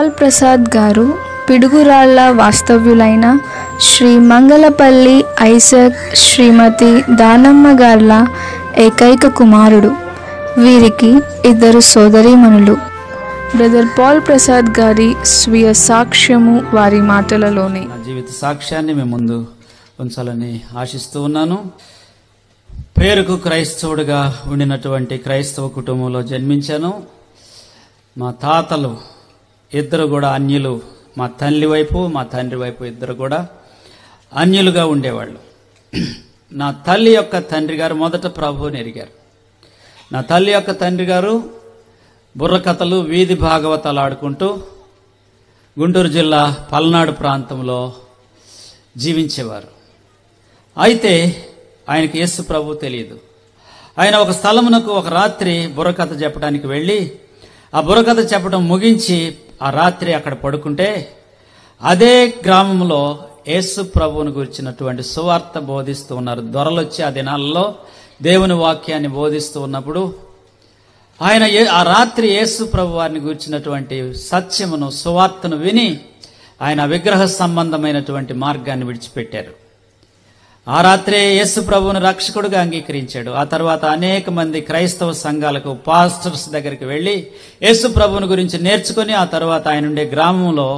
Paul Prasad గారు పిడుగురాళ్ళ వాస్తవ్యులైన Shri Mangalapalli Isaac Shrimati Danamma గార్ల ఏకైక కుమారుడు. వీరికి ఇద్దరు సోదరీమణులు. బ్రదర్ పాల్ ప్రసాద్ గారి స్వీయ సాక్ష్యము వారి మాటలలోనే. జీవిత సాక్ష్యాన్ని మేము ముందు ఉంచాలని ఆశిస్తూ ఉన్నాను. పేరుకు క్రైస్తవుడిగా ఉండినటువంటి క్రైస్తవ కుటుంబంలో జన్మించాను. మా తాతలు ఇద్దరు కూడా అన్యులు మా తల్లి వైపు మా తండ్రి వైపు ఇద్దరు కూడా అన్యులుగా ఉండేవాళ్ళు. నా తల్లి యొక్క తండ్రి గారు మొదట ప్రభువుని ఎరిగారు. నా తల్లి యొక్క తండ్రి గారు బుర్రకథలు వీధి భాగవతాలు ఆడుకుంటూ గుంటూరు జిల్లా పల్నాడు ప్రాంతంలో జీవించేవారు. అయితే ఆయనకి యేసు ప్రభు తెలియదు. ఆయన ఒక స్థలమునకు ఒక రాత్రి బుర్రకథ చెప్పడానికి వెళ్ళి ఆ బుర్రకథ చెప్పడం ముగించి ఆ రాత్రి అక్కడ పడుకుంటే అదే గ్రామంలో యేసు ప్రభువును గురించినటువంటి సువార్త బోధిస్తూ ఉన్నారు. దొరలొచ్చి ఆ దినాల్లో దేవుని వాక్యాన్ని బోధిస్తూ ఉన్నప్పుడు ఆయన ఏ- ఆ రాత్రి యేసు ప్రభు వారిని గురించినటువంటి సత్యమును సువార్తను విని ఆయన విగ్రహ సంబంధమైనటువంటి మార్గాన్ని విడిచిపెట్టారు. ఆ రాత్రే యేసు ప్రభువును రక్షకుడుగా అంగీకరించాడు. ఆ తర్వాత అనేక మంది క్రైస్తవ సంఘాలకు పాస్టర్స్ దగ్గరికి వెళ్ళి యేసు ప్రభువుని గురించి నేర్చుకుని ఆ తర్వాత ఆయన ఉండే గ్రామంలో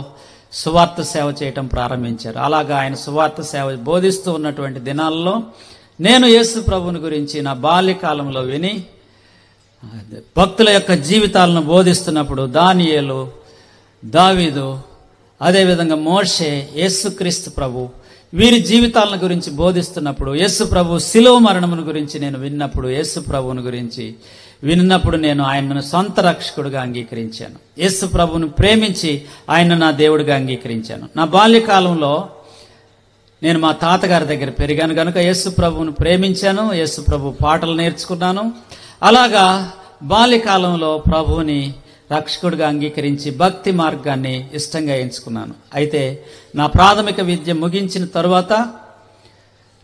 సువార్త సేవ చేయటం ప్రారంభించారు. అలాగా ఆయన సువార్త సేవ బోధిస్తూ ఉన్నటువంటి దినాల్లో నేను యేసు ప్రభువుని గురించి నా బాల్యకాలంలో విని భక్తుల యొక్క జీవితాలను బోధిస్తున్నప్పుడు దానియేలు దావీదు అదేవిధంగా మోషే యేసుక్రీస్తు ప్రభు వీరి జీవితాలను గురించి బోధిస్తున్నప్పుడు యేసు ప్రభు శిలువ మరణమును గురించి నేను విన్నప్పుడు యేసు ప్రభువుని గురించి విన్నప్పుడు నేను ఆయనను సొంత రక్షకుడుగా అంగీకరించాను. యేసు ప్రభువును ప్రేమించి ఆయన నా దేవుడిగా అంగీకరించాను. నా బాల్యకాలంలో నేను మా తాతగారి దగ్గర పెరిగాను కనుక యేసు ప్రభువును ప్రేమించాను యేసు ప్రభు పాటలు నేర్చుకున్నాను. అలాగా బాల్యకాలంలో ప్రభువుని రక్షకుడిగా అంగీకరించి భక్తి మార్గాన్ని ఇష్టంగా ఎంచుకున్నాను. అయితే నా ప్రాథమిక విద్య ముగించిన తరువాత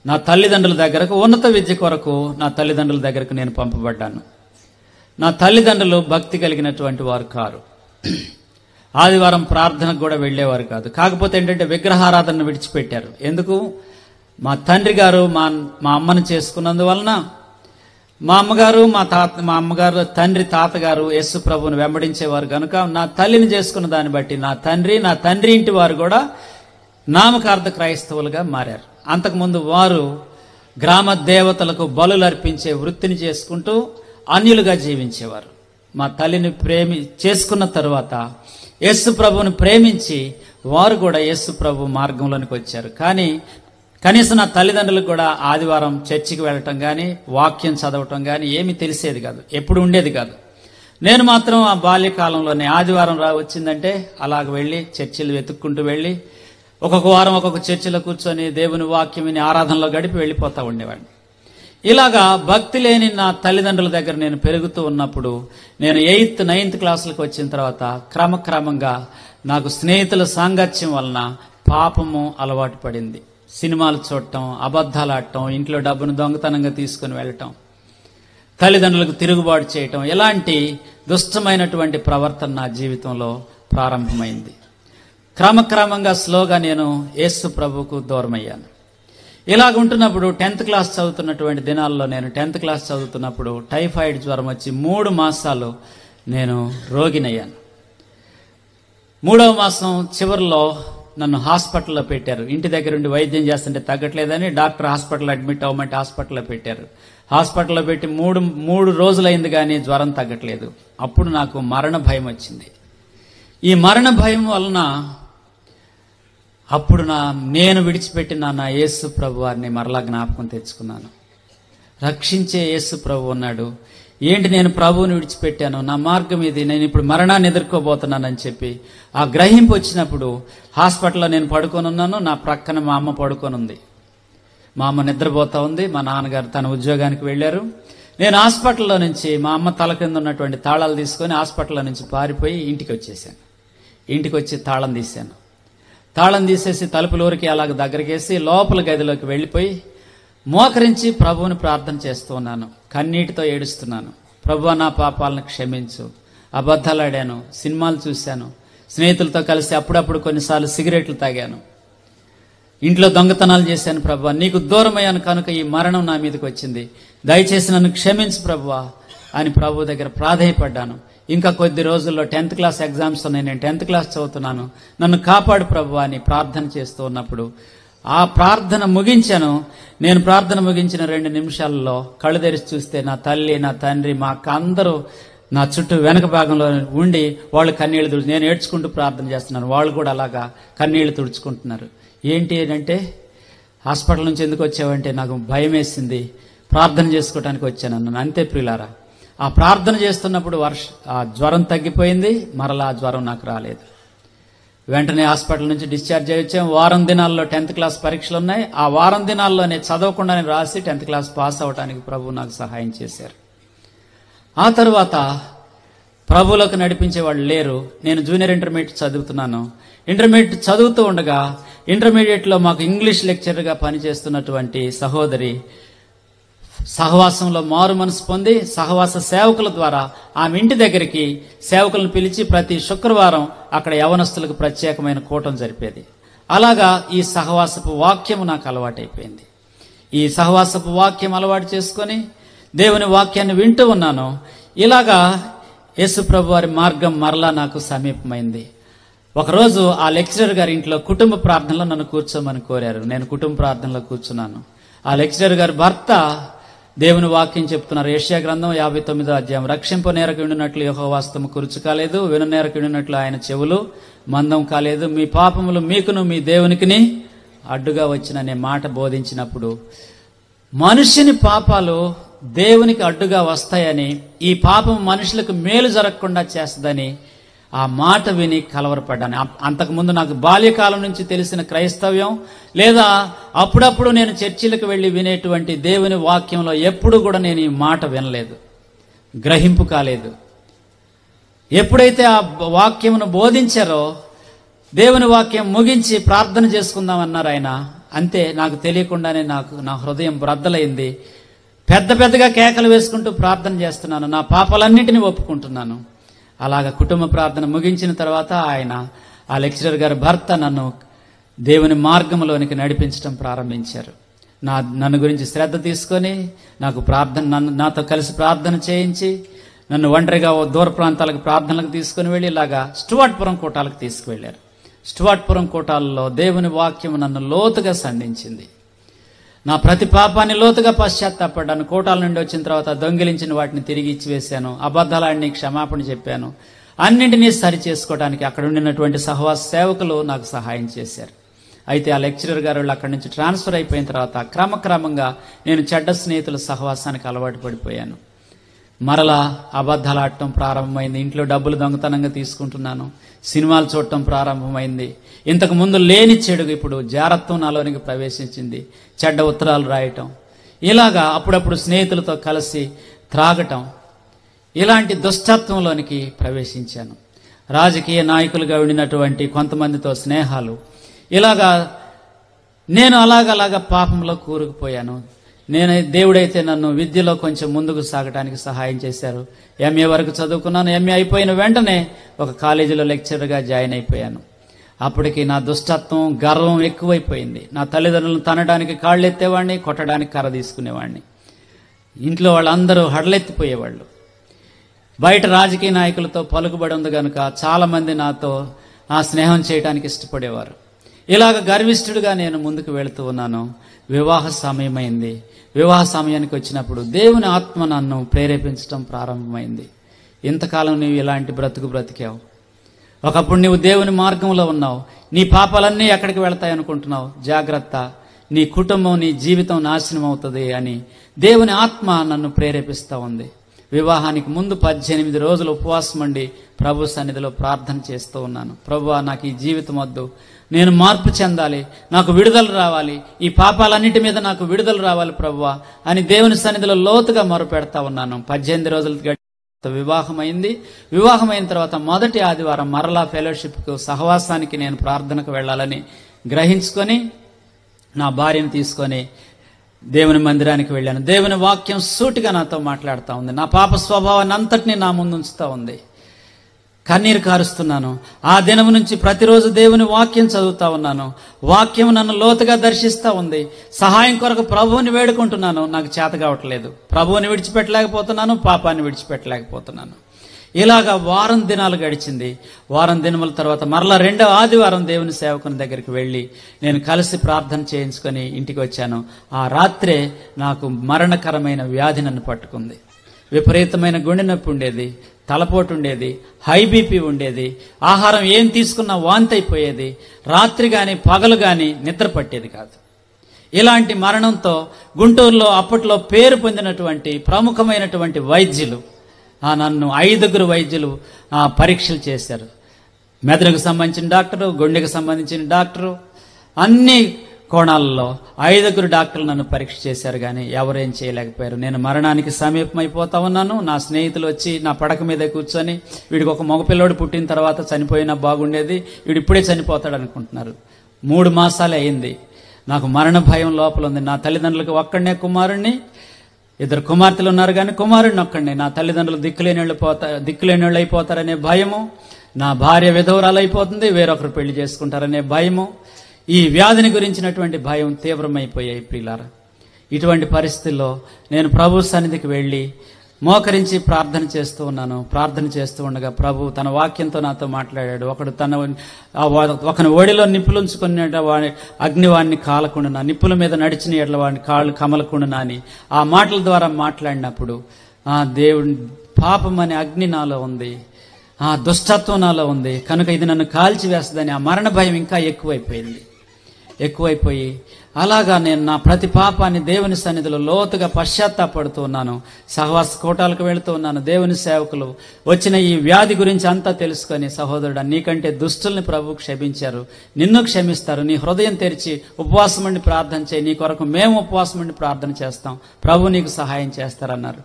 నా తల్లిదండ్రుల దగ్గరకు ఉన్నత విద్య కొరకు నా తల్లిదండ్రుల దగ్గరకు నేను పంపబడ్డాను. నా తల్లిదండ్రులు భక్తి కలిగినటువంటి వారు కారు. ఆదివారం ప్రార్థనకు కూడా వెళ్ళేవారు కాదు. కాకపోతే ఏంటంటే విగ్రహారాధనను విడిచిపెట్టారు. ఎందుకు? మా తండ్రి గారు మా మా అమ్మను చేసుకున్నందువలన మా అమ్మగారు మా తాత మా అమ్మగారు తండ్రి తాతగారు యేసు ప్రభుని వెంబడించేవారు కనుక నా తల్లిని చేసుకున్న దాన్ని బట్టి నా తండ్రి నా తండ్రి ఇంటి వారు కూడా నామకార్థ క్రైస్తవులుగా మారారు. అంతకుముందు వారు గ్రామ దేవతలకు బలులు అర్పించే వృత్తిని చేసుకుంటూ అన్యులుగా జీవించేవారు. మా తల్లిని ప్రేమి చేసుకున్న తరువాత యేసు ప్రభువుని ప్రేమించి వారు కూడా యేసు ప్రభు మార్గంలోనికి వచ్చారు. కానీ కనీసం నా తల్లిదండ్రులకు కూడా ఆదివారం చర్చికి వెళ్ళటం కానీ వాక్యం చదవటం కానీ ఏమీ తెలిసేది కాదు. ఎప్పుడు ఉండేది కాదు. నేను మాత్రం ఆ బాల్యకాలంలోనే ఆదివారం రా వచ్చిందంటే అలాగ వెళ్ళి చర్చిలు వెతుక్కుంటూ వెళ్ళి ఒక్కొక్క వారం ఒక్కొక్క చర్చిలో కూర్చొని దేవుని వాక్యం విని ఆరాధనలో గడిపి వెళ్ళిపోతూ ఉండేవాడిని. ఇలాగా భక్తి లేని నా తల్లిదండ్రుల దగ్గర నేను పెరుగుతూ ఉన్నప్పుడు నేను ఎయిత్ నైన్త్ క్లాసులకు వచ్చిన తర్వాత క్రమక్రమంగా నాకు స్నేహితుల సాంగత్యం వలన పాపము అలవాటు పడింది. సినిమాలు చూడటం అబద్ధాలు ఆడటం ఇంట్లో డబ్బును దొంగతనంగా తీసుకుని వెళ్ళటం తల్లిదండ్రులకు తిరుగుబాటు చేయటం ఇలాంటి దుష్టమైనటువంటి ప్రవర్తన నా జీవితంలో ప్రారంభమైంది. క్రమక్రమంగా స్లోగా నేను యేసు ప్రభుకు దూరమయ్యాను. ఇలాగ ఉంటున్నప్పుడు టెన్త్ క్లాస్ చదువుతున్నటువంటి దినాల్లో నేను టెన్త్ క్లాస్ చదువుతున్నప్పుడు టైఫాయిడ్ జ్వరం వచ్చి మూడు మాసాలు నేను రోగినయ్యాను. మూడవ మాసం చివరిలో నన్ను హాస్పిటల్లో పెట్టారు. ఇంటి దగ్గర ఉండి వైద్యం చేస్తుంటే తగ్గట్లేదని డాక్టర్ హాస్పిటల్ అడ్మిట్ అవ్వమంటే హాస్పిటల్లో పెట్టారు. హాస్పిటల్లో పెట్టి మూడు మూడు రోజులైంది కానీ జ్వరం తగ్గట్లేదు. అప్పుడు నాకు మరణ భయం వచ్చింది. ఈ మరణ భయం వలన అప్పుడు నా నేను విడిచిపెట్టిన నా యేసు ప్రభు వారిని మరలా జ్ఞాపకం తెచ్చుకున్నాను. రక్షించే యేసు ప్రభు ఉన్నాడు. ఏంటి నేను ప్రభువుని విడిచిపెట్టాను? నా మార్గం ఇది నేను ఇప్పుడు మరణాన్ని ఎదుర్కోబోతున్నానని చెప్పి ఆ గ్రహింపు వచ్చినప్పుడు హాస్పిటల్లో నేను పడుకొని ఉన్నాను నా ప్రక్కన మా అమ్మ పడుకొని ఉంది మా అమ్మ నిద్రపోతా ఉంది మా నాన్నగారు తన ఉద్యోగానికి వెళ్ళారు. నేను హాస్పిటల్లో నుంచి మా అమ్మ తల కింద ఉన్నటువంటి తాళాలు తీసుకొని హాస్పిటల్లో నుంచి పారిపోయి ఇంటికి వచ్చేసాను ఇంటికి వచ్చి తాళం తీశాను. తాళం తీసేసి తలుపులూరికి అలాగ దగ్గరకేసి లోపల గదిలోకి వెళ్ళిపోయి మోకరించి ప్రభువుని ప్రార్థన చేస్తూ ఉన్నాను. కన్నీటితో ఏడుస్తున్నాను. ప్రభు నా పాపాలను క్షమించు. అబద్ధాలు ఆడాను సినిమాలు చూశాను. స్నేహితులతో కలిసి అప్పుడప్పుడు కొన్నిసార్లు సిగరెట్లు తాగాను. ఇంట్లో దొంగతనాలు చేశాను ప్రభు. నీకు దూరమయ్యాను కనుక ఈ మరణం నా మీదకి వచ్చింది. దయచేసి నన్ను క్షమించు ప్రభువ అని ప్రభు దగ్గర ప్రాధాయపడ్డాను. ఇంకా కొద్ది రోజుల్లో టెన్త్ క్లాస్ ఎగ్జామ్స్ ఉన్నాయి. నేను టెన్త్ క్లాస్ చదువుతున్నాను. నన్ను కాపాడు ప్రభు అని ప్రార్థన చేస్తూ ఉన్నప్పుడు ఆ ప్రార్థన ముగించాను. నేను ప్రార్థన ముగించిన రెండు నిమిషాల్లో కళ్ళు తెరిచి చూస్తే నా తల్లి నా తండ్రి మా అక్క అందరూ నా చుట్టూ వెనక భాగంలో ఉండి వాళ్ళు కన్నీళ్ళు తుడుచు నేను ఏడ్చుకుంటూ ప్రార్థన చేస్తున్నాను. వాళ్ళు కూడా అలాగా కన్నీళ్ళు తుడుచుకుంటున్నారు. ఏంటి అంటే హాస్పిటల్ నుంచి ఎందుకు వచ్చావంటే నాకు భయం వేసింది. ప్రార్థన చేసుకోవడానికి వచ్చాను అన్నాను. అంతే ప్రియులారా ఆ ప్రార్థన చేస్తున్నప్పుడు వర్ష ఆ జ్వరం తగ్గిపోయింది. మరలా ఆ జ్వరం నాకు రాలేదు. వెంటనే హాస్పిటల్ నుంచి డిశ్చార్జ్ అయ్యి వచ్చాం వారం దినాల్లో టెన్త్ క్లాస్ పరీక్షలు ఉన్నాయి ఆ వారం దినాల్లోనే చదవకుండానే రాసి టెన్త్ క్లాస్ పాస్ అవడానికి ప్రభు నాకు సహాయం చేశారు. ఆ తర్వాత ప్రభువులకు నడిపించే వాళ్ళు లేరు. నేను జూనియర్ ఇంటర్మీడియట్ చదువుతున్నాను. ఇంటర్మీడియట్ చదువుతూ ఉండగా ఇంటర్మీడియట్లో మాకు ఇంగ్లీష్ లెక్చర్గా పనిచేస్తున్నటువంటి సహోదరి సహవాసంలో మారు మనసు పొంది సహవాస సేవకుల ద్వారా ఆమె ఇంటి దగ్గరికి సేవకులను పిలిచి ప్రతి శుక్రవారం అక్కడ యవనస్తులకు ప్రత్యేకమైన కూటం జరిపేది. అలాగా ఈ సహవాసపు వాక్యము నాకు అలవాటైపోయింది. ఈ సహవాసపు వాక్యం అలవాటు చేసుకొని దేవుని వాక్యాన్ని వింటూ ఉన్నాను. ఇలాగా యేసుప్రభు వారి మార్గం మరలా నాకు సమీపమైంది. ఒకరోజు ఆ లెక్చరర్ గారి ఇంట్లో కుటుంబ ప్రార్థనలో నన్ను కూర్చోమని కోరారు. నేను కుటుంబ ప్రార్థనలో కూర్చున్నాను. ఆ లెక్చరర్ గారి భర్త దేవుని వాక్యం చెప్తున్నారు. ఏషియా గ్రంథం యాభై తొమ్మిదో అధ్యాయం. రక్షింపు నేరకు విండినట్లు యహోవాస్తము కురుచు కాలేదు విన నేరకు విండినట్లు ఆయన చెవులు మందం కాలేదు. మీ పాపములు మీకును మీ దేవునికిని అడ్డుగా వచ్చిన అనే మాట బోధించినప్పుడు మనుషుని పాపాలు దేవునికి అడ్డుగా వస్తాయని ఈ పాపం మనుషులకు మేలు జరగకుండా చేస్తుందని ఆ మాట విని కలవరపడ్డాను. అంతకుముందు నాకు బాల్యకాలం నుంచి తెలిసిన క్రైస్తవ్యం లేదా అప్పుడప్పుడు నేను చర్చిలకు వెళ్ళి వినేటువంటి దేవుని వాక్యంలో ఎప్పుడు కూడా నేను ఈ మాట వినలేదు. గ్రహింపు కాలేదు. ఎప్పుడైతే ఆ వాక్యమును బోధించారో దేవుని వాక్యం ముగించి ప్రార్థన చేసుకుందామన్నారు ఆయన. అంతే నాకు తెలియకుండానే నాకు నా హృదయం బ్రద్దలైంది పెద్ద పెద్దగా కేకలు వేసుకుంటూ ప్రార్థన చేస్తున్నాను. నా పాపాలన్నింటినీ ఒప్పుకుంటున్నాను. అలాగ కుటుంబ ప్రార్థన ముగించిన తర్వాత ఆయన ఆ లెక్చరర్ గారి భర్త నన్ను దేవుని మార్గంలోనికి నడిపించడం ప్రారంభించారు. నా నన్ను గురించి శ్రద్ధ తీసుకొని నాకు ప్రార్థన నన్ను నాతో కలిసి ప్రార్థన చేయించి నన్ను ఒంటరిగా ఓ దూర ప్రాంతాలకు ప్రార్థనలకు తీసుకుని వెళ్ళి ఇలాగా స్టువార్ట్పురం కోటాలకు తీసుకువెళ్ళారు. స్టువార్ట్పురం కోటాలలో దేవుని వాక్యం నన్ను లోతుగా సంధించింది. నా ప్రతి పాపాన్ని లోతుగా పశ్చాత్తాపడ్డాను. కోటాల నుండి వచ్చిన తర్వాత దొంగిలించిన వాటిని తిరిగి ఇచ్చివేశాను. అబద్ధాలన్నీ క్షమాపణ చెప్పాను. అన్నింటినీ సరి చేసుకోవడానికి అక్కడ ఉండినటువంటి సహవాస సేవకులు నాకు సహాయం చేశారు. అయితే ఆ లెక్చరర్ గారు వాళ్ళు అక్కడి నుంచి ట్రాన్స్ఫర్ అయిపోయిన తర్వాత క్రమక్రమంగా నేను చెడ్డ స్నేహితుల సహవాసానికి అలవాటు పడిపోయాను. మరలా అబద్ధాలు ఆడటం ప్రారంభమైంది. ఇంట్లో డబ్బులు దొంగతనంగా తీసుకుంటున్నాను. సినిమాలు చూడటం ప్రారంభమైంది. ఇంతకు ముందు లేని చెడు ఇప్పుడు జారత్వం నాలోనికి ప్రవేశించింది. చెడ్డ ఉత్తరాలు రాయటం. ఇలాగా అప్పుడప్పుడు స్నేహితులతో కలిసి త్రాగటం. ఇలాంటి దుష్టత్వంలోనికి ప్రవేశించాను. రాజకీయ నాయకులుగా ఉండినటువంటి కొంతమందితో స్నేహాలు. ఇలాగా నేను అలాగలాగా పాపంలో కూరుకుపోయాను. నేను దేవుడైతే నన్ను విద్యలో కొంచెం ముందుకు సాగడానికి సహాయం చేశారు. ఎంఏ వరకు చదువుకున్నాను. ఎంఏ అయిపోయిన వెంటనే ఒక కాలేజీలో లెక్చరర్గా జాయిన్ అయిపోయాను. అప్పటికి నా దుష్టత్వం గర్వం ఎక్కువైపోయింది. నా తల్లిదండ్రులను తనడానికి కాళ్ళు ఎత్తేవాడిని కొట్టడానికి కర్ర తీసుకునేవాడిని. ఇంట్లో వాళ్ళందరూ హడలెత్తిపోయేవాళ్ళు. బయట రాజకీయ నాయకులతో పలుకుబడి ఉంది కనుక చాలామంది నాతో నా స్నేహం చేయడానికి ఇష్టపడేవారు. ఇలాగ గర్విష్ఠుడిగా నేను ముందుకు వెళుతూ ఉన్నాను. వివాహ సమయమైంది. వివాహ సమయానికి వచ్చినప్పుడు దేవుని ఆత్మ నన్ను ప్రేరేపించడం ప్రారంభమైంది. ఇంతకాలం నీవు ఇలాంటి బ్రతుకు బ్రతికావు. ఒకప్పుడు నీవు దేవుని మార్గంలో ఉన్నావు. నీ పాపాలన్నీ ఎక్కడికి వెళ్తాయి అనుకుంటున్నావు? జాగ్రత్త. నీ కుటుంబం నీ జీవితం నాశనం అవుతుంది అని దేవుని ఆత్మ నన్ను ప్రేరేపిస్తూ ఉంది. వివాహానికి ముందు పద్దెనిమిది రోజులు ఉపవాసం ఉండి ప్రభు సన్నిధిలో ప్రార్థన చేస్తూ ఉన్నాను. ప్రభు నాకు ఈ జీవితం వద్దు నేను మార్పు చెందాలి నాకు విడుదల రావాలి ఈ పాపాలన్నిటి మీద నాకు విడుదల రావాలి ప్రభువా అని దేవుని సన్నిధిలో లోతుగా మొరపెడతా ఉన్నాను. పద్దెనిమిది రోజులు వివాహం అయింది వివాహం అయిన తర్వాత మొదటి ఆదివారం మరలా ఫెలోషిప్కు సహవాసానికి నేను ప్రార్థనకు వెళ్ళాలని గ్రహించుకొని నా భార్యను తీసుకొని దేవుని మందిరానికి వెళ్ళాను. దేవుని వాక్యం సూటిగా నాతో మాట్లాడుతూ ఉంది. నా పాప స్వభావాన్ని అంతటినీ నా ముందు ఉంచుతూ ఉంది. కన్నీరు కారుస్తున్నాను. ఆ దినం నుంచి ప్రతిరోజు దేవుని వాక్యం చదువుతా ఉన్నాను. వాక్యం నన్ను లోతుగా దర్శిస్తూ ఉంది. సహాయం కొరకు ప్రభువుని వేడుకుంటున్నాను. నాకు చేత కావట్లేదు. ప్రభువుని విడిచిపెట్టలేకపోతున్నాను పాపాన్ని విడిచిపెట్టలేకపోతున్నాను. ఇలాగా వారం దినాలు గడిచింది. వారం దినముల తర్వాత మరలా రెండో ఆదివారం దేవుని సేవకుని దగ్గరికి వెళ్ళి నేను కలిసి ప్రార్థన చేయించుకొని ఇంటికి వచ్చాను. ఆ రాత్రే నాకు మరణకరమైన వ్యాధి నన్ను పట్టుకుంది. విపరీతమైన గుండె నొప్పి ఉండేది. తలపోటు ఉండేది హై బీపీ ఉండేది ఆహారం ఏం తీసుకున్నా వాంతి అయిపోయేది రాత్రి గాని పగలు గాని నిద్ర పట్టేది కాదు. ఇలాంటి మరణంతో గుంటూరులో అప్పట్లో పేరు పొందినటువంటి ప్రముఖమైనటువంటి వైద్యులు నన్ను ఐదుగురు వైద్యులు పరీక్షలు చేశారు. మెదడుకు సంబంధించిన డాక్టరు గుండెకు సంబంధించిన డాక్టరు అన్ని కోణాలలో ఐదుగురు డాక్టర్లు నన్ను పరీక్ష చేశారు కానీ ఎవరేం చేయలేకపోయారు. నేను మరణానికి సమీపమైపోతా ఉన్నాను. నా స్నేహితులు వచ్చి నా పడక మీద కూర్చొని వీడికి ఒక మగపిల్లోడు పుట్టిన తర్వాత చనిపోయినా బాగుండేది. వీడు ఇప్పుడే చనిపోతాడు అనుకుంటున్నారు. మూడు మాసాలే అయింది. నాకు మరణ భయం లోపల ఉంది. నా తల్లిదండ్రులకు ఒక్కడనే కుమారుణ్ణి. ఇద్దరు కుమార్తెలు ఉన్నారు కానీ కుమారుడిని ఒక్కడిని. నా తల్లిదండ్రులు దిక్కులేని వాళ్ళు పోతా దిక్కులేని వాళ్ళు అయిపోతారనే భయము. నా భార్య విధవరాలు అయిపోతుంది వేరొకరు పెళ్ళి చేసుకుంటారనే భయము. ఈ వ్యాధిని గురించినటువంటి భయం తీవ్రమైపోయాయి ప్రియులారా. ఇటువంటి పరిస్థితుల్లో నేను ప్రభు సన్నిధికి వెళ్ళి మోకరించి ప్రార్థన చేస్తూ ఉన్నాను. ప్రార్థన చేస్తూ ఉండగా ప్రభు తన వాక్యంతో నాతో మాట్లాడాడు. ఒకడు తన ఒకని ఓడిలో నిప్పులుంచుకునే వాడి అగ్నివాణ్ణి వాడిని కాలకుండా నిప్పుల మీద నడిచిన ఎడ్ల వాడిని కాళ్ళు కమలకుండా అని ఆ మాటల ద్వారా మాట్లాడినప్పుడు ఆ దేవుని పాపం అనే అగ్ని నాలో ఉంది. ఆ దుష్టత్వం నాలో ఉంది. కనుక ఇది నన్ను కాల్చివేస్తుందని ఆ మరణ భయం ఇంకా ఎక్కువైపోయింది. ఎక్కువైపోయి. అలాగా నేను నా ప్రతి పాపాన్ని దేవుని సన్నిధిలో లోతుగా పశ్చాత్తాపడుతూ ఉన్నాను. సహవాస కోటాలకు వెళుతూ ఉన్నాను. దేవుని సేవకులు వచ్చిన ఈ వ్యాధి గురించి అంతా తెలుసుకొని సహోదరుడు నీకంటే దుష్టుల్ని ప్రభు క్షమించారు. నిన్ను క్షమిస్తారు. నీ హృదయం తెరిచి ఉపవాసం ఉండి ప్రార్థన చేయి. నీ కొరకు మేము ఉపవాసం ఉండి ప్రార్థన చేస్తాం. ప్రభు నీకు సహాయం చేస్తారన్నారు.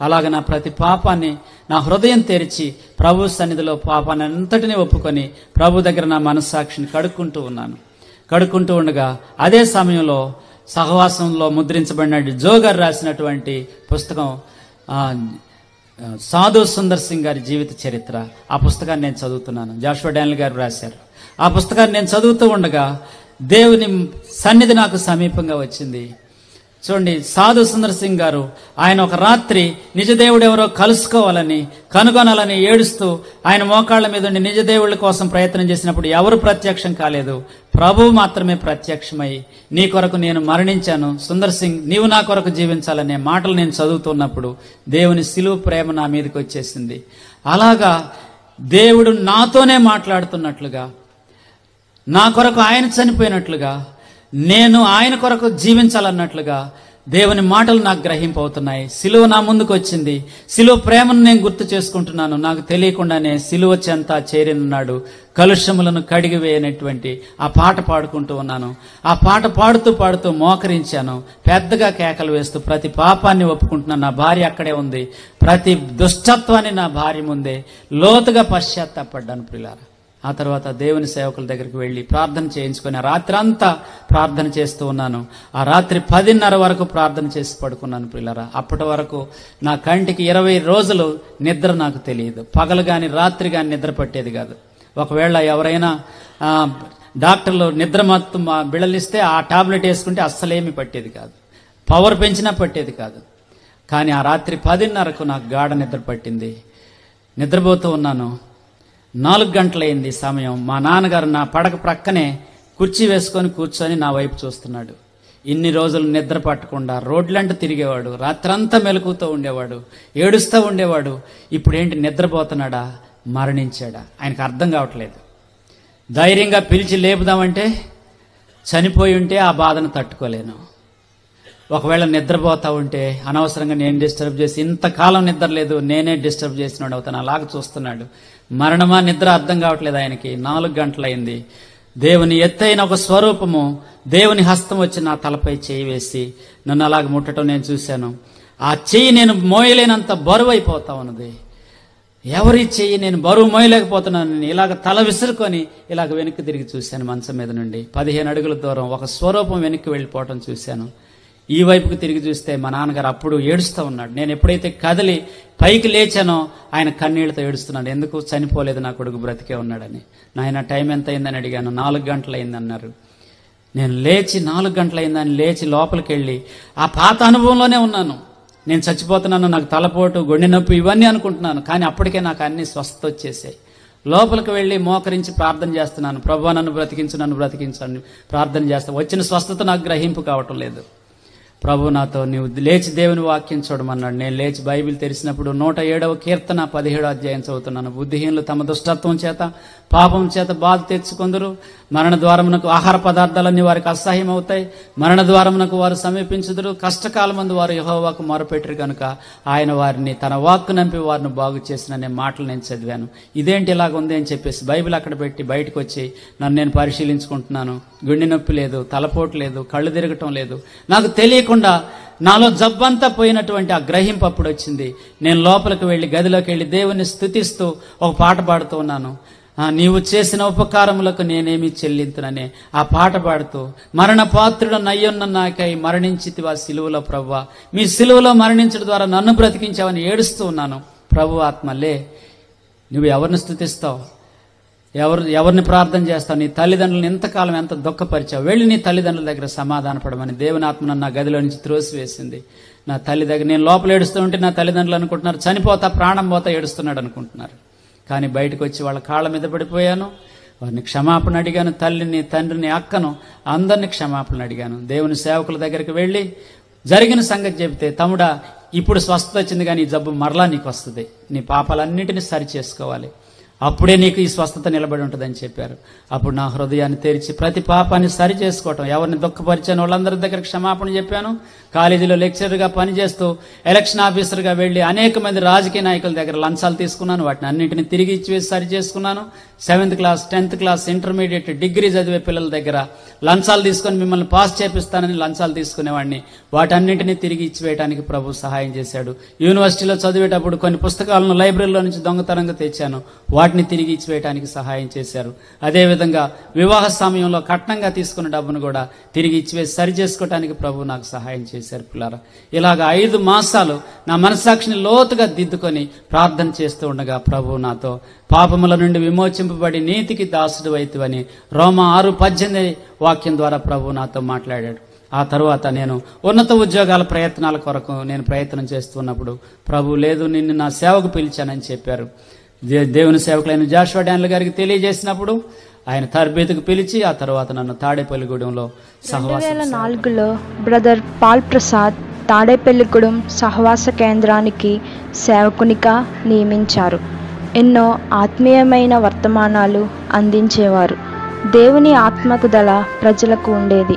అలాగ నా ప్రతి పాపాన్ని నా హృదయం తెరిచి ప్రభు సన్నిధిలో పాపాన్ని అంతటినీ ఒప్పుకొని ప్రభు దగ్గర నా మనస్సాక్షిని కడుక్కుంటూ ఉన్నాను. కడుక్కుంటూ ఉండగా అదే సమయంలో సహవాసంలో ముద్రించబడిన జోగర్ రాసినటువంటి పుస్తకం సాధు సుందర్ సింగ్ గారి జీవిత చరిత్ర. ఆ పుస్తకాన్ని నేను చదువుతున్నాను. జాషువా డానియల్ గారు రాశారు. ఆ పుస్తకాన్ని నేను చదువుతూ ఉండగా దేవుని సన్నిధి నాకు సమీపంగా వచ్చింది. చూడండి సాధు సుందర్ సింగ్ గారు ఆయన ఒక రాత్రి నిజదేవుడు ఎవరో కలుసుకోవాలని కనుగొనాలని ఏడుస్తూ ఆయన మోకాళ్ళ మీద ఉండి నిజదేవుళ్ళ కోసం ప్రయత్నం చేసినప్పుడు ఎవరు ప్రత్యక్షం కాలేదు. ప్రభువు మాత్రమే ప్రత్యక్షమై నీ కొరకు నేను మరణించాను. సుందర్ సింగ్ నీవు నా కొరకు జీవించాలనే మాటలు నేను చదువుతున్నప్పుడు దేవుని సిలువు ప్రేమ నా మీదకి వచ్చేసింది. అలాగా దేవుడు నాతోనే మాట్లాడుతున్నట్లుగా నా కొరకు ఆయన చనిపోయినట్లుగా నేను ఆయన కొరకు జీవించాలన్నట్లుగా దేవుని మాటలు నాకు గ్రహింపవుతున్నాయి. సిలువ నా ముందుకు వచ్చింది సిలువ ప్రేమను నేను గుర్తు చేసుకుంటున్నాను. నాకు తెలియకుండానే సిలువ చెంత చేరినున్నాడు. కలుషములను కడిగివేయనటువంటి ఆ పాట పాడుకుంటూ ఉన్నాను. ఆ పాట పాడుతూ పాడుతూ మోకరించాను. పెద్దగా కేకలు వేస్తూ ప్రతి పాపాన్ని ఒప్పుకుంటున్నాను నా భార్య అక్కడే ఉంది. ప్రతి దుష్టత్వాన్ని నా భార్య ముందే లోతుగా పశ్చాత్తాపడ్డాను ప్రిలారా. ఆ తర్వాత దేవుని సేవకుల దగ్గరికి వెళ్ళి ప్రార్థన చేయించుకొని ఆ రాత్రి అంతా ప్రార్థన చేస్తూ ఉన్నాను. ఆ రాత్రి పదిన్నర వరకు ప్రార్థన చేసి పడుకున్నాను పిల్లరా అప్పటి వరకు నా కంటికి ఇరవై రోజులు నిద్ర నాకు తెలియదు. పగలు కానీ రాత్రి కానీ నిద్ర పట్టేది కాదు. ఒకవేళ ఎవరైనా డాక్టర్లు నిద్ర మొత్తం ఆ బిళ్ళలిస్తే ఆ టాబ్లెట్ వేసుకుంటే అస్సలేమి పట్టేది కాదు. పవర్ పెంచినా పట్టేది కాదు. కానీ ఆ రాత్రి పదిన్నరకు నాకు గాఢ నిద్ర పట్టింది. నిద్రపోతూ ఉన్నాను. నాలుగు గంటలైంది సమయం. మా నాన్నగారు నా పడక ప్రక్కనే కుర్చీ వేసుకొని కూర్చొని నా వైపు చూస్తున్నాడు. ఇన్ని రోజులు నిద్ర పట్టకుండా రోడ్లంట తిరిగేవాడు రాత్రంతా మెలకుతూ ఉండేవాడు ఏడుస్తూ ఉండేవాడు. ఇప్పుడేంటి నిద్రపోతున్నాడా? మరణించాడా? ఆయనకు అర్థం కావట్లేదు. ధైర్యంగా పిలిచి లేపుదామంటే చనిపోయి ఉంటే ఆ బాధను తట్టుకోలేను. ఒకవేళ నిద్రపోతా ఉంటే అనవసరంగా నేను డిస్టర్బ్ చేసి ఇంతకాలం నిద్ర లేదు నేనే డిస్టర్బ్ చేసినాడు అవుతాను అలాగ చూస్తున్నాడు. మరణమా నిద్ర అర్థం కావట్లేదు ఆయనకి. నాలుగు గంటలైంది. దేవుని ఎత్తైన ఒక స్వరూపము దేవుని హస్తం వచ్చి నా తలపై చేయి వేసి నన్ను అలాగ ముట్టడం నేను చూశాను. ఆ చెయ్యి నేను మోయలేనంత బరువు అయిపోతా ఉన్నది. ఎవరి చెయ్యి నేను బరువు మోయలేకపోతున్నాను? ఇలాగ తల విసురుకొని ఇలాగ వెనక్కి తిరిగి చూశాను మంచం మీద నుండి. పదిహేను అడుగుల దూరం ఒక స్వరూపం వెనక్కి వెళ్ళిపోవటం చూశాను. ఈ వైపుకి తిరిగి చూస్తే మా నాన్నగారు అప్పుడు ఏడుస్తూ ఉన్నాడు. నేను ఎప్పుడైతే కదిలి పైకి లేచానో ఆయన కన్నీళ్ళతో ఏడుస్తున్నాడు. ఎందుకు? చనిపోలేదు నా కొడుకు బ్రతికే ఉన్నాడని. నాయన టైం ఎంత అయిందని అడిగాను. నాలుగు గంటలు అయిందన్నారు నేను లేచి నాలుగు గంటలైందని లేచి లోపలికి వెళ్ళి ఆ పాత అనుభవంలోనే ఉన్నాను. నేను చచ్చిపోతున్నాను నాకు తలపోటు గుండె నొప్పి ఇవన్నీ అనుకుంటున్నాను. కానీ అప్పటికే నాకు అన్ని స్వస్థత వచ్చేసాయి. లోపలికి వెళ్ళి మోకరించి ప్రార్థన చేస్తున్నాను. ప్రభు నన్ను బ్రతికించు నన్ను బ్రతికించు ప్రార్థన చేస్తాను వచ్చిన స్వస్థత నాకు గ్రహింపు కావటం లేదు. ప్రభు నాతో నీవు లేచి దేవుని వాక్యం చూడమన్నాడు. నేను లేచి బైబిల్ తెరిచినప్పుడు నూట ఏడవ కీర్తన పదిహేడో అధ్యాయం చదువుతున్నాను. బుద్ధిహీనులు తమ దుష్టత్వం చేత పాపం చేత బాధ తెచ్చుకుందరు. మరణ ద్వారమునకు ఆహార పదార్థాలన్నీ వారికి అసహ్యం అవుతాయి మరణ ద్వారమునకు వారు సమీపించుదురు. కష్టకాలమందు వారు యహోవాకు మొరపెట్టరు కనుక ఆయన వారిని తన వాక్కు నంపి వారిని బాగు చేసిన అనే మాటలు నేను చదివాను. ఇదేంటి ఇలాగ ఉంది అని చెప్పేసి బైబిల్ అక్కడ పెట్టి బయటకు వచ్చి నన్ను నేను పరిశీలించుకుంటున్నాను. గుండె నొప్పి లేదు తలపోటు లేదు కళ్ళు తిరగటం లేదు. నాకు తెలియకుండా నాలో జబ్బంతా పోయినటువంటి ఆ గ్రహింపు అప్పుడు వచ్చింది నేను లోపలికి వెళ్ళి గదిలోకి వెళ్ళి దేవుని స్థుతిస్తూ ఒక పాట పాడుతూ ఉన్నాను. నీవు చేసిన ఉపకారములకు నేనేమి చెల్లింతుననే. ఆ పాట పాడుతూ మరణ పాత్రుడు నయ్యున్న నాకై మరణించితివా సిలువలో ప్రవ్వ. మీ సిలువలో మరణించడం ద్వారా నన్ను బ్రతికించావని ఏడుస్తూ ఉన్నాను. ప్రభు ఆత్మలే నువ్వు ఎవరిని స్థుతిస్తావు? ఎవరు ఎవరిని ప్రార్థన చేస్తావు? నీ తల్లిదండ్రులను ఎంతకాలం ఎంత దుఃఖపరిచావు? వెళ్ళి నీ తల్లిదండ్రుల దగ్గర సమాధానపడమని దేవుని ఆత్మ నా గదిలో నుంచి త్రోసివేసింది. నా తల్లి దగ్గర నేను లోపల ఏడుస్తూ ఉంటే నా తల్లిదండ్రులు అనుకుంటున్నారు చనిపోతా ప్రాణం పోతా ఏడుస్తున్నాడు అనుకుంటున్నారు. కానీ బయటకు వచ్చి వాళ్ళ కాళ్ళ మీద పడిపోయాను. వారిని క్షమాపణ అడిగాను. తల్లిని తండ్రిని అక్కను అందరిని క్షమాపణ అడిగాను. దేవుని సేవకుల దగ్గరికి వెళ్ళి జరిగిన సంగతి చెబితే తమ్ముడా ఇప్పుడు స్వస్థత వచ్చింది కానీ ఈ జబ్బు మరలా నీకు వస్తుంది. నీ పాపాలన్నింటినీ సరి చేసుకోవాలి అప్పుడే నీకు ఈ స్వస్థత నిలబడి ఉంటుందని చెప్పారు. అప్పుడు నా హృదయాన్ని తెరిచి ప్రతి పాపాన్ని సరి చేసుకోవటం ఎవరిని దుఃఖపరిచాను వాళ్ళందరి దగ్గర క్షమాపణ చెప్పాను. కాలేజీలో లెక్చరర్గా పనిచేస్తూ ఎలక్షన్ ఆఫీసర్గా వెళ్ళి అనేక మంది రాజకీయ నాయకుల దగ్గర లంచాలు తీసుకున్నాను. వాటిని అన్నింటిని తిరిగి ఇచ్చివేసి సరి చేసుకున్నాను. Seventh class tenth class intermediate degree చదివే పిల్లల దగ్గర లంచాలు తీసుకొని మిమ్మల్ని పాస్ చేపిస్తానని లంచాలు తీసుకునేవాడిని. వాటన్నింటినీ తిరిగి ఇచ్చివేయడానికి ప్రభు సహాయం చేశాడు. యూనివర్సిటీలో చదివేటప్పుడు కొన్ని పుస్తకాలను లైబ్రరీలో నుంచి దొంగతనంగా తెచ్చాను. వాటి వాటిని తిరిగి ఇచ్చివేయటానికి సహాయం చేశారు. అదేవిధంగా వివాహ సమయంలో కట్నంగా తీసుకున్న డబ్బును కూడా తిరిగి ఇచ్చివేసి సరి చేసుకోవటానికి ప్రభు నాకు సహాయం చేశారు పిల్లారా. ఇలాగ ఐదు మాసాలు నా మనసాక్షిని లోతుగా దిద్దుకొని ప్రార్థన చేస్తూ ఉండగా ప్రభు నాతో పాపముల నుండి విమోచింపబడి నీతికి దాసుడు అయితువని రోమ ఆరు పద్దెనిమిది వాక్యం ద్వారా ప్రభు నాతో మాట్లాడాడు. ఆ తర్వాత నేను ఉన్నత ఉద్యోగాల ప్రయత్నాల కొరకు నేను ప్రయత్నం చేస్తున్నప్పుడు ప్రభు లేదు నిన్ను నా సేవకు పిలిచానని చెప్పారు. దేవుని సేవకులైన జాషువా డాన్ల గారికి తెలియజేసినప్పుడు ఆయన తరబేతుకు పిలిచి ఆ తర్వాత నన్ను తాడేపల్లిగూడెంలో సహవాసం నాలుగులో బ్రదర్ పాల్ ప్రసాద్ తాడేపల్లిగూడెం సహవాస కేంద్రానికి సేవకునిగా నియమించారు. ఎన్నో ఆత్మీయమైన వర్తమానాలు అందించేవారు. దేవుని ఆత్మకుదల ప్రజలకు ఉండేది.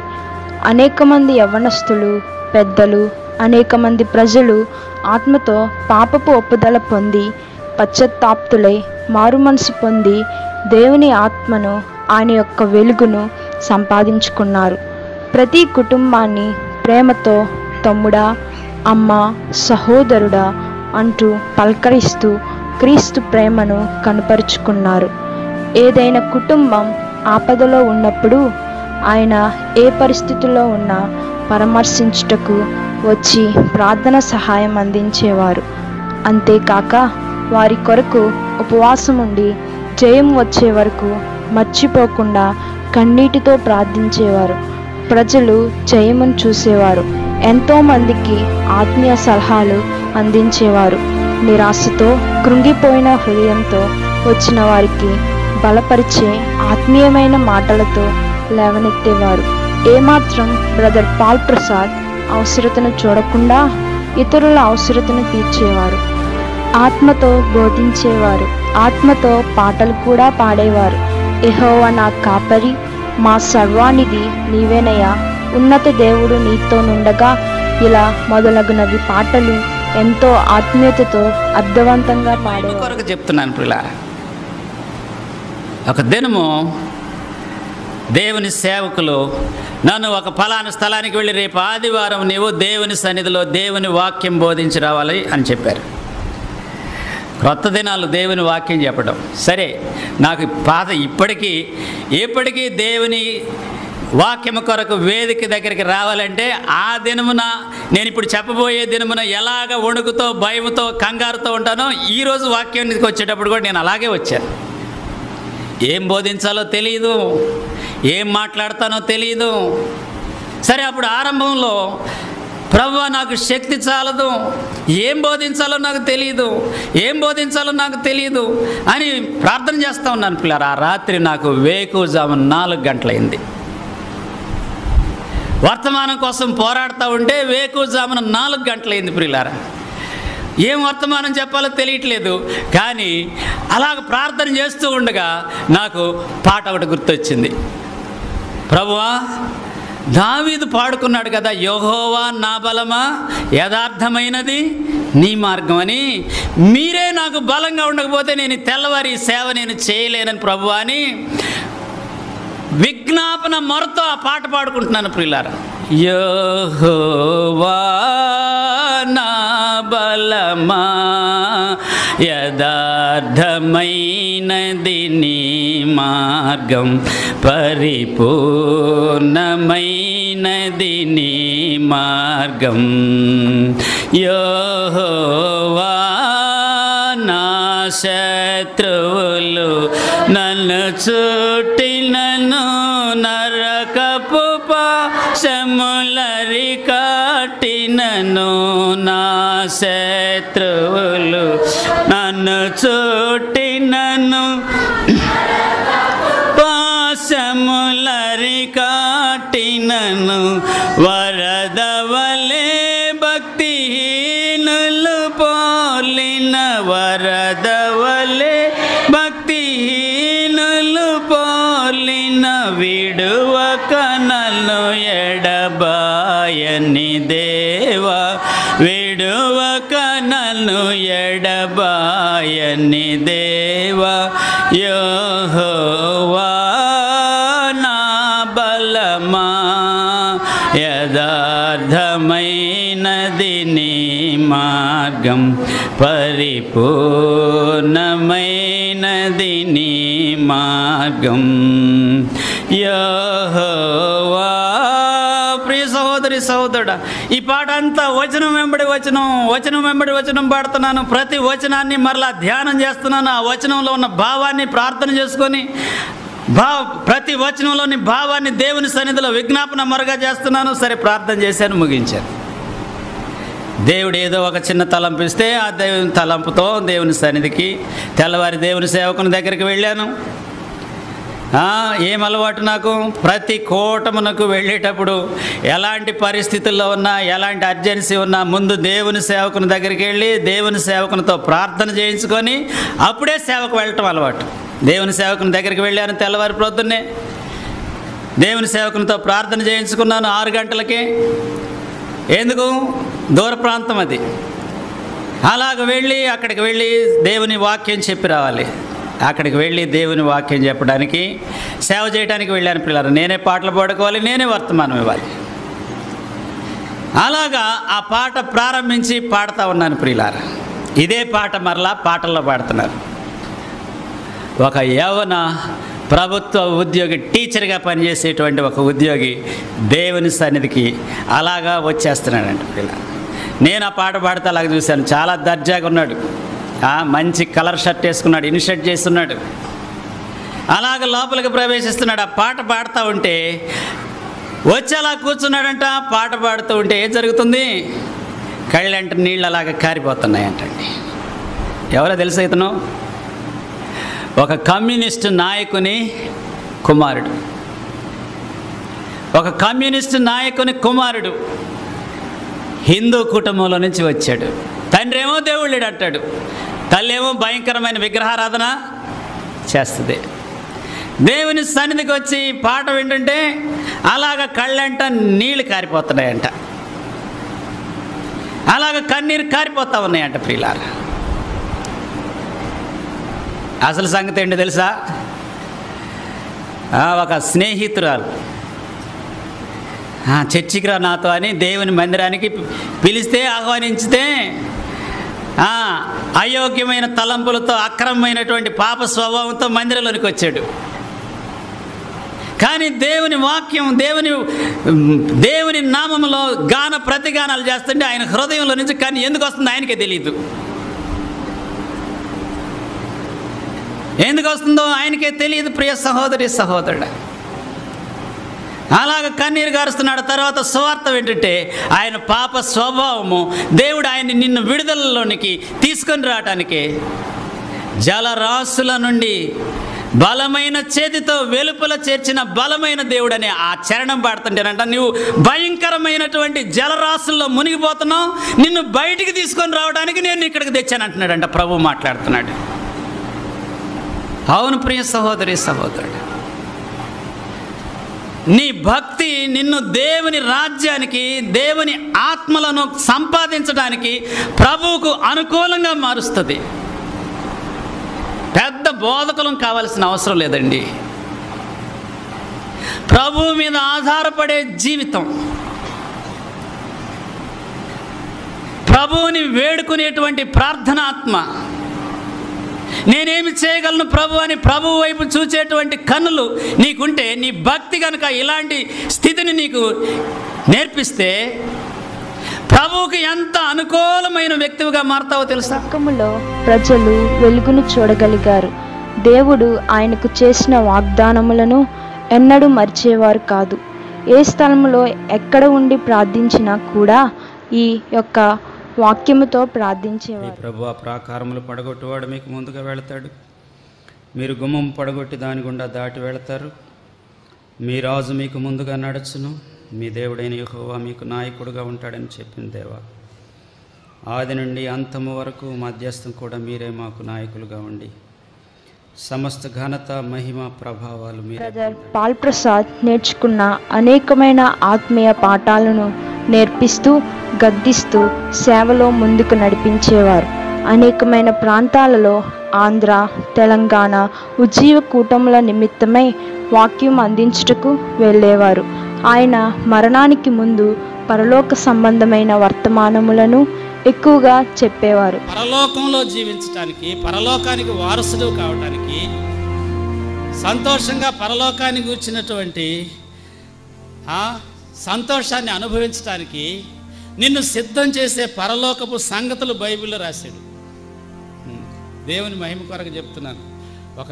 అనేక మంది యవ్వనస్తులు పెద్దలు అనేక మంది ప్రజలు ఆత్మతో పాపపు ఒప్పుదల పొంది పశ్చత్తాప్తులై మారుమనసు పొంది దేవుని ఆత్మను ఆయన యొక్క వెలుగును సంపాదించుకున్నారు. ప్రతి కుటుంబాన్ని ప్రేమతో తమ్ముడా అమ్మ సహోదరుడా అంటూ పలకరిస్తూ క్రీస్తు ప్రేమను కనపరుచుకున్నారు. ఏదైనా కుటుంబం ఆపదలో ఉన్నప్పుడు ఆయన ఏ పరిస్థితుల్లో ఉన్నా పరామర్శించుటకు వచ్చి ప్రార్థన సహాయం అందించేవారు. అంతేకాక వారి కొరకు ఉపవాసం ఉండి జయం వచ్చే వరకు మర్చిపోకుండా కన్నీటితో ప్రార్థించేవారు. ప్రజలు జయమును చూసేవారు. ఎంతోమందికి ఆత్మీయ సలహాలు అందించేవారు. నిరాశతో కృంగిపోయిన హృదయంతో వచ్చిన వారికి బలపరిచే ఆత్మీయమైన మాటలతో లేవనెత్తేవారు. ఏమాత్రం బ్రదర్ పాల్ ప్రసాద్ అవసరతను చూడకుండా ఇతరుల అవసరతను తీర్చేవారు. ఆత్మతో బోధించేవారు. ఆత్మతో పాటలు కూడా పాడేవారు. ఎహోవా నా కాపరి మా సర్వానిధి నీవేనయ్యా. ఉన్నత దేవుడు నీతో నుండగా ఇలా మొదలగునవి పాటలు ఎంతో ఆత్మీయతతో అర్థవంతంగా పాడే కొరకు చెప్తున్నాను ప్రిలా ఒక దినము దేవుని సేవకులు నన్ను ఒక ఫలానా స్థలానికి వెళ్ళి రేపు ఆదివారం నీవు దేవుని సన్నిధిలో దేవుని వాక్యం బోధించి రావాలి అని చెప్పారు. క్రొత్త దినాలు దేవుని వాక్యం చెప్పడం సరే నాకు పాత ఇప్పటికీ ఇప్పటికీ దేవుని వాక్యము కొరకు వేదిక దగ్గరికి రావాలంటే ఆ దినమున నేను ఇప్పుడు చెప్పబోయే దినమున ఎలాగ వణుకుతో భయముతో కంగారుతో ఉంటానో ఈరోజు వాక్యానికి వచ్చేటప్పుడు కూడా నేను అలాగే వచ్చాను ఏం బోధించాలో తెలియదు ఏం మాట్లాడతానో తెలియదు సరే అప్పుడు ఆరంభంలో ప్రభు నాకు శక్తి చాలదు. ఏం బోధించాలో నాకు తెలియదు ఏం బోధించాలో నాకు తెలియదు అని ప్రార్థన చేస్తూ ఉన్నాను పిల్లలు ఆ రాత్రి నాకు వేకుజాము నాలుగు గంటలైంది. వర్తమానం కోసం పోరాడుతూ ఉంటే వేకుజామున నాలుగు గంటలైంది ప్రియులారా ఏం వర్తమానం చెప్పాలో తెలియట్లేదు. కానీ అలాగ ప్రార్థన చేస్తూ ఉండగా నాకు పాట ఒకటి గుర్తొచ్చింది. ప్రభువా దావీదు పాడుకున్నాడు కదా యోహోవా నా బలమా? యథార్థమైనది? నీ మార్గం అని. మీరే నాకు బలంగా ఉండకపోతే నేను తెల్లవారి సేవ నేను చేయలేనని ప్రభువా అని విజ్ఞాపన మొరతో ఆ పాట పాడుకుంటున్నాను ప్రియులారా. యోహోవా బలమా? యదార్థమైనది నీ మార్గం పరిపూర్ణమైనది నీ మార్గం. యోహోవా నా శత్రువులు నన్ను చుట్టినను నరకపు పాశములరి కాటినను నా శత్రువులు నన్ను చుట్టి నన్ను పాశములరి కాటినను వరదవలే భక్తిహీనులు పోలిన వరదవలే భక్తిహీనులు పోలిన విడువక నన్ను ఎడబాయని కనలు ఎడబాయని దేవా యోహోవా నా బలమా యథార్థమైనది నీ మార్గం పరిపూర్ణమైనది నీ మార్గం ఈ పాట అంతా వచనం వెంబడి వచనం వచనం వెంబడి వచనం పాడుతున్నాను. ప్రతి వచనాన్ని మరలా ధ్యానం చేస్తున్నాను. ఆ వచనంలో ఉన్న భావాన్ని ప్రార్థన చేసుకొని భావ ప్రతి వచనంలోని భావాన్ని దేవుని సన్నిధిలో విజ్ఞాపన మరుగా చేస్తున్నాను. సరే ప్రార్థన చేశాను ముగించాను. దేవుడు ఏదో ఒక చిన్న తలంపు ఇస్తే ఆ దేవుని తలంపుతో దేవుని సన్నిధికి తెల్లవారి దేవుని సేవకుని దగ్గరికి వెళ్ళాను. ఏం అలవాటు నాకు? ప్రతి కూటమునకు వెళ్ళేటప్పుడు ఎలాంటి పరిస్థితుల్లో ఉన్నా ఎలాంటి అర్జెన్సీ ఉన్నా ముందు దేవుని సేవకుని దగ్గరికి వెళ్ళి దేవుని సేవకునితో ప్రార్థన చేయించుకొని అప్పుడే సేవకు వెళ్ళటం అలవాటు. దేవుని సేవకుని దగ్గరికి వెళ్ళాను తెల్లవారి ప్రొద్దున్నే. దేవుని సేవకునితో ప్రార్థన చేయించుకున్నాను ఆరు గంటలకి. ఎందుకు? దూర ప్రాంతం అది. అలాగ వెళ్ళి అక్కడికి వెళ్ళి దేవుని వాక్యం చెప్పి రావాలి. అక్కడికి వెళ్ళి దేవుని వాక్యం చెప్పడానికి సేవ చేయడానికి వెళ్ళాను పిల్లలు. నేనే పాటలు పాడుకోవాలి నేనే వర్తమానం ఇవ్వాలి. అలాగా ఆ పాట ప్రారంభించి పాడుతూ ఉన్నాను ప్రియులార. ఇదే పాట మరలా పాటల్లో పాడుతున్నారు. ఒక యవన ప్రభుత్వ ఉద్యోగి టీచర్గా పనిచేసేటువంటి ఒక ఉద్యోగి దేవుని సన్నిధికి అలాగా వచ్చేస్తున్నాడంట పిల్ల నేను ఆ పాట పాడితే అలాగ చూశాను. చాలా దర్జాగా ఉన్నాడు. మంచి కలర్ షర్ట్ వేసుకున్నాడు ఇన్షర్ట్ చేస్తున్నాడు. అలాగ లోపలికి ప్రవేశిస్తున్నాడు. ఆ పాట పాడుతూ ఉంటే వచ్చి అలా కూర్చున్నాడంట పాట పాడుతూ ఉంటే ఏం జరుగుతుంది? కళ్ళంట నీళ్ళు అలాగ కారిపోతున్నాయంటండి. ఎవరో తెలుసు ఇతను? ఒక కమ్యూనిస్ట్ నాయకుని కుమారుడు. ఒక కమ్యూనిస్ట్ నాయకుని కుమారుడు హిందూ కుటుంబంలో నుంచి వచ్చాడు. తండ్రి ఏమో దేవుళ్ళుడు అంటాడు తల్లేమో భయంకరమైన విగ్రహారాధన చేస్తుంది. దేవుని సన్నిధికి వచ్చి పాట వింటుంటే అలాగ కళ్ళంట నీళ్ళు కారిపోతున్నాయంట. అలాగ కన్నీరు కారిపోతా ఉన్నాయంట ప్రియులార. అసలు సంగతి ఏంటో తెలుసా? ఒక స్నేహితురాలు. చర్చికి రా నాతో అని దేవుని మందిరానికి పిలిస్తే ఆహ్వానించితే అయోగ్యమైన తలంపులతో అక్రమమైనటువంటి పాప స్వభావంతో మందిరంలోనికి వచ్చాడు. కానీ దేవుని వాక్యం దేవుని దేవుని నామములో గాన ప్రతిగానాలు చేస్తుంటే ఆయన హృదయంలో నుంచి కానీ ఎందుకు వస్తుంది ఆయనకే తెలియదు ఎందుకు వస్తుందో ఆయనకే తెలియదు ప్రియ సహోదరి సహోదరుడు. అలాగ కన్నీరు గారుస్తున్నాడు. తర్వాత స్వార్థం ఏంటంటే ఆయన పాప స్వభావము దేవుడు ఆయన్ని నిన్ను విడుదలలోనికి తీసుకొని రావటానికి జలరాశుల నుండి బలమైన చేతితో వెలుపల చేర్చిన బలమైన దేవుడనే ఆ చరణం పాడుతుంటేనంట. నువ్వు భయంకరమైనటువంటి జలరాశుల్లో మునిగిపోతున్నావు. నిన్ను బయటికి తీసుకొని రావడానికి నేను ఇక్కడికి తెచ్చాను అంటున్నాడంట. ప్రభు మాట్లాడుతున్నాడు. అవును ప్రియ సహోదరి సహోదరుడు నీ భక్తి నిన్ను దేవుని రాజ్యానికి దేవుని ఆత్మలను సంపాదించడానికి ప్రభువుకు అనుకూలంగా మారుస్తుంది. పెద్ద బోధకులం కావాల్సిన అవసరం లేదండి. ప్రభువు మీద ఆధారపడే జీవితం. ప్రభువుని వేడుకునేటువంటి ప్రార్థనాత్మ. నేనేమి చేయగలను ప్రభు అని ప్రభు వైపు చూచేటువంటి కన్నులు నీకుంటే నీ భక్తి కనుక ఇలాంటి స్థితిని నీకు నేర్పిస్తే ప్రభువుకి ఎంత అనుకూలమైన వ్యక్తివిగా మారుతావో తెలుసా? లోకములో ప్రజలు వెలుగును చూడగలిగారు. దేవుడు ఆయనకు చేసిన వాగ్దానములను ఎన్నడూ మర్చేవారు కాదు. ఏ స్థలంలో ఎక్కడ ఉండి ప్రార్థించినా కూడా ఈ యొక్క వాక్యముతో ఈ ప్రార్థించేవారు ప్రభు ఆ ప్రాకారములు పడగొట్టువాడు మీకు ముందుగా వెళతాడు. మీరు గుమ్మం పడగొట్టి దాని గుండా దాటి వెళతారు. మీ రాజు మీకు ముందుగా నడచును. మీ దేవుడైన యహోవా మీకు నాయకుడుగా ఉంటాడని చెప్పింది దేవా ఆది నుండి అంతము వరకు మధ్యస్థం కూడా మీరే మాకు నాయకులుగా ఉండి సమస్త ఘనత మహిమ ప్రభావాలు బ్రదర్ పాల్ ప్రసాద్ నేర్చుకున్న అనేకమైన ఆత్మీయ పాఠాలను నేర్పిస్తూ గద్దిస్తూ సేవలో ముందుకు నడిపించేవారు. అనేకమైన ప్రాంతాలలో ఆంధ్ర తెలంగాణ ఉజ్జీవ కూటముల నిమిత్తమై వాక్యం అందించుటకు వెళ్ళేవారు. ఆయన మరణానికి ముందు పరలోక సంబంధమైన వర్తమానములను ఎక్కువగా చెప్పేవారు. పరలోకంలో జీవించటానికి పరలోకానికి వారసులు కావటానికి సంతోషంగా పరలోకానికి కూర్చున్నటువంటి సంతోషాన్ని అనుభవించటానికి నిన్ను సిద్ధం చేసే పరలోకపు సంగతులు బైబిల్లో రాశాడు. దేవుని మహిమ కొరకు చెప్తున్నాను. ఒక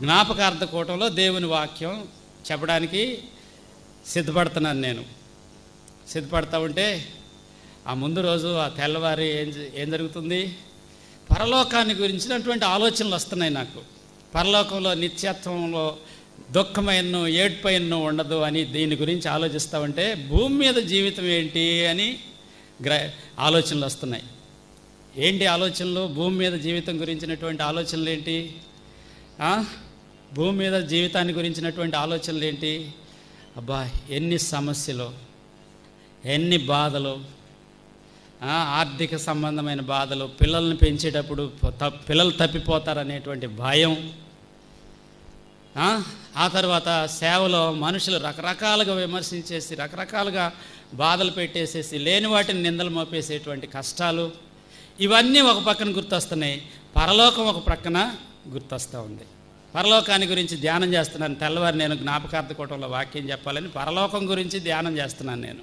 జ్ఞాపకార్థ కూటంలో దేవుని వాక్యం చెప్పడానికి సిద్ధపడుతున్నాను నేను. సిద్ధపడతా ఉంటే ఆ ముందు రోజు ఆ తెల్లవారి ఏం ఏం జరుగుతుంది? పరలోకాన్ని గురించినటువంటి ఆలోచనలు వస్తున్నాయి నాకు. పరలోకంలో నిత్యత్వంలో దుఃఖమైన ఏడ్పైన ఉండదు అని దీని గురించి ఆలోచిస్తామంటే భూమి మీద జీవితం ఏంటి అని గ్ర ఆలోచనలు వస్తున్నాయి. ఏంటి ఆలోచనలు? భూమి మీద జీవితం గురించినటువంటి ఆలోచనలు ఏంటి? భూమి మీద జీవితాన్ని గురించినటువంటి ఆలోచనలు ఏంటి? అబ్బా ఎన్ని సమస్యలు ఎన్ని బాధలు ఆర్థిక సంబంధమైన బాధలు పిల్లల్ని పెంచేటప్పుడు పిల్లలు తప్పిపోతారనేటువంటి భయం. ఆ, ఆ తర్వాత సేవలో మనుషులు రకరకాలుగా విమర్శించేసి రకరకాలుగా బాధలు పెట్టేసేసి లేని వాటిని నిందలు మోపేసేటువంటి కష్టాలు ఇవన్నీ ఒక పక్కన గుర్తొస్తున్నాయి. పరలోకం ఒక ప్రక్కన గుర్తొస్తూ ఉంది. పరలోకాన్ని గురించి ధ్యానం చేస్తున్నాను. తెల్లవారు నేను జ్ఞాపకార్థ కూటంలో వాక్యం చెప్పాలని పరలోకం గురించి ధ్యానం చేస్తున్నాను నేను.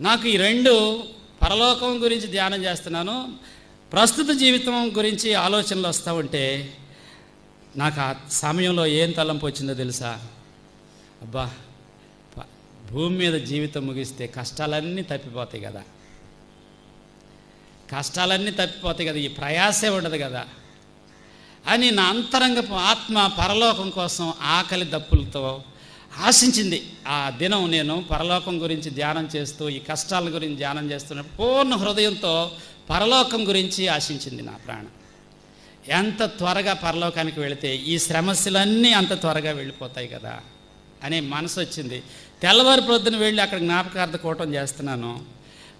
నాకు ఈ రెండు పరలోకం గురించి ధ్యానం చేస్తున్నాను. ప్రస్తుత జీవితం గురించి ఆలోచనలు వస్తూ ఉంటే నాకు ఆ సమయంలో ఏం తలంపు వచ్చిందో తెలుసా? అబ్బా భూమి మీద జీవితం ముగిస్తే కష్టాలన్నీ తప్పిపోతాయి కదా. కష్టాలన్నీ తప్పిపోతాయి కదా ఈ ప్రయాసే ఉండదు కదా. అని నా అంతరంగపు ఆత్మ పరలోకం కోసం ఆకలి దప్పులతో ఆశించింది. ఆ దినం నేను పరలోకం గురించి ధ్యానం చేస్తూ ఈ కష్టాల గురించి ధ్యానం చేస్తున్న పూర్ణ హృదయంతో పరలోకం గురించి ఆశించింది నా ప్రాణం. ఎంత త్వరగా పరలోకానికి వెళితే ఈ శ్రమస్యలన్నీ అంత త్వరగా వెళ్ళిపోతాయి కదా అనే మనసు వచ్చింది. తెల్లవారి ప్రొద్దున వెళ్ళి అక్కడ జ్ఞాపకార్థ కూటం చేస్తున్నాను.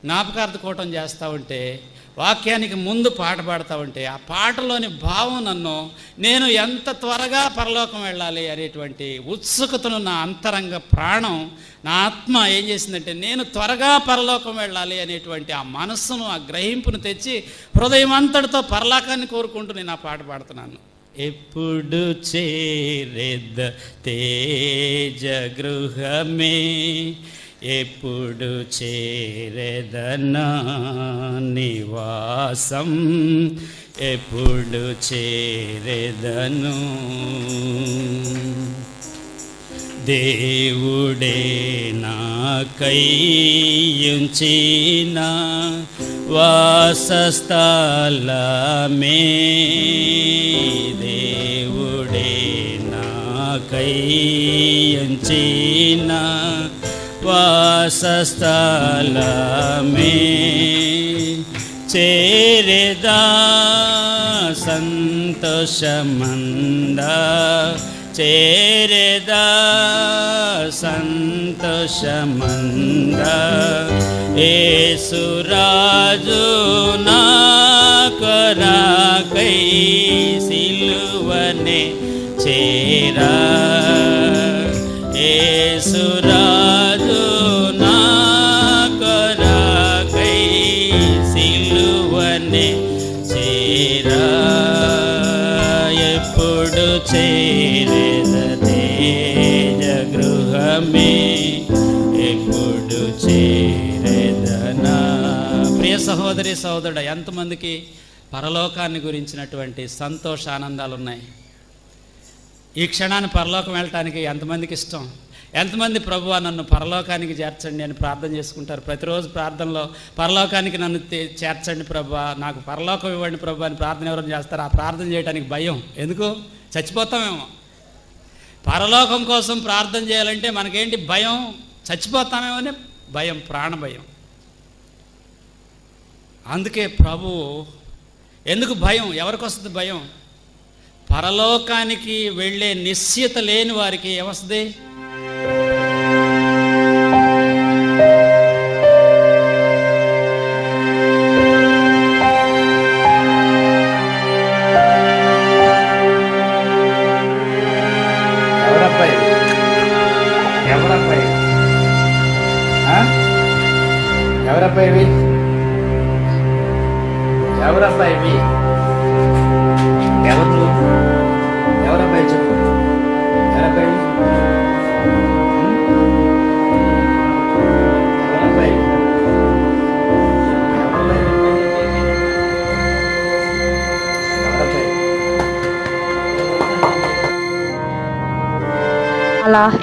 జ్ఞాపకార్థ కూటం చేస్తూ ఉంటే వాక్యానికి ముందు పాట పాడుతూ ఉంటే ఆ పాటలోని భావం నన్ను నేను ఎంత త్వరగా పరలోకం వెళ్ళాలి అనేటువంటి ఉత్సుకతను నా అంతరంగ ప్రాణం నా ఆత్మ ఏం చేసిందంటే నేను త్వరగా పరలోకం వెళ్ళాలి అనేటువంటి ఆ మనస్సును ఆ గ్రహింపును తెచ్చి హృదయం అంతటితో పరలోకాన్ని కోరుకుంటూ నేను ఆ పాట పాడుతున్నాను. ఎప్పుడు చేరెద తేజ గృహమే ఎప్పుడు చేరెదనా నివాసం? ఎప్పుడు చేరెదను? దేవుడే నాకై ఉంచిన వాసస్థలమే. దేవుడే నాకై వాసస్థలమే చేరేదా సంతోషమందా? చేరేదా ఏ సురాజు నా కై సిలువనే చేరా సహోదరి సహోదరుడు ఎంతమందికి పరలోకాన్ని గురించినటువంటి సంతోష ఆనందాలు ఉన్నాయి ఈ క్షణాన్ని పరలోకం వెళ్ళటానికి ఎంతమందికి ఇష్టం? ఎంతమంది ప్రభు నన్ను పరలోకానికి చేర్చండి అని ప్రార్థన చేసుకుంటారు? ప్రతిరోజు ప్రార్థనలో పరలోకానికి నన్ను చేర్చండి ప్రభు నాకు పరలోకం ఇవ్వండి ప్రభు అని ప్రార్థన ఎవరైనా చేస్తారు? ఆ ప్రార్థన చేయడానికి భయం. ఎందుకు? చచ్చిపోతామేమో. పరలోకం కోసం ప్రార్థన చేయాలంటే మనకేంటి భయం? చచ్చిపోతామేమో అని భయం ప్రాణ భయం. అందుకే ప్రభు ఎందుకు భయం? ఎవరికి వస్తుంది భయం? పరలోకానికి వెళ్ళే నిశ్చిత లేని వారికి ఏమొస్తుంది?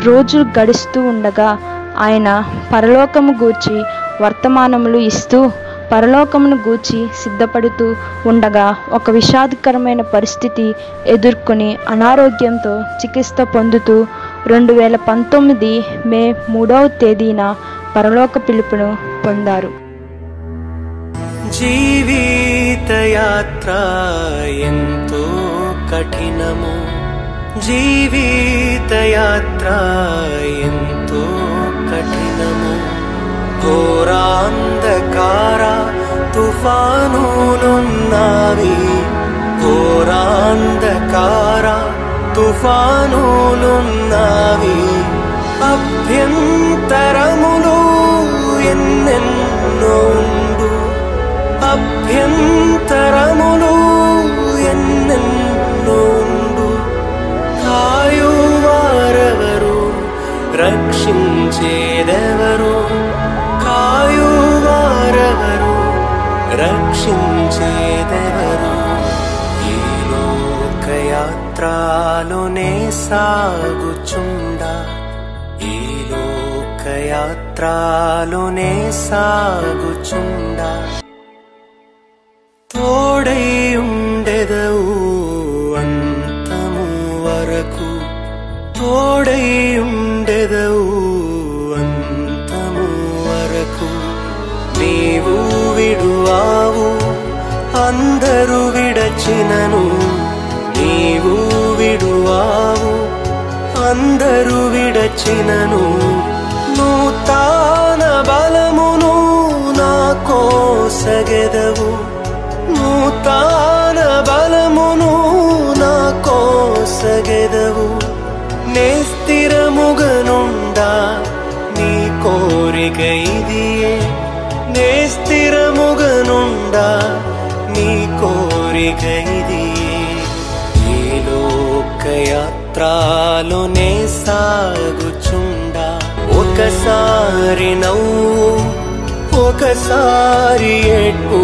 రోజులు గడుస్తూ ఉండగా ఆయన పరలోకము గూర్చి వర్తమానములు ఇస్తూ పరలోకమును గూర్చి సిద్ధపడుతూ ఉండగా ఒక విషాదకరమైన పరిస్థితి ఎదుర్కొని అనారోగ్యంతో చికిత్స పొందుతూ రెండు వేల పంతొమ్మిది మే మూడవ తేదీన పరలోక పిలుపును పొందారు. జీవితయాత్ర ఎంతో కఠినము. జీవితయాత్ర ఎంతో కఠినము ఘోరాంధకార తుఫానులున్నావి ఘోరాంధకార తుఫానులున్నావి అభ్యంతరములు ఎన్నెన్నో ఉండు అభ్యంతరములు రక్షించేదెవరు? కాయువారెవరు రక్షించేదెవరు? ఈ లోకయాత్రలోనే సాగుచుండా. ఈ లోకయాత్రలోనే సాగుచుండా. తోడై ఉండెదవు అంతము వరకు. తోడై విడచినను నూతన బలమును నా కోసగెదవు. నూతన బలమును నా కోసగెదవు. నే స్థిరముగనుండా నీ కోరిక ఇదియే. నే స్థిరముగనుండా నీ కోరిక ఇదియే. ఈ త్రాలునే సాగుచుండా ఒకసారి నవ్వు ఒకసారి ఎట్టు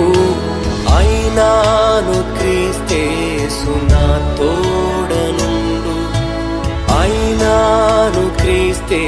అయినాను క్రీస్తేసు నా తోడనుండు. అయినాను క్రీస్తే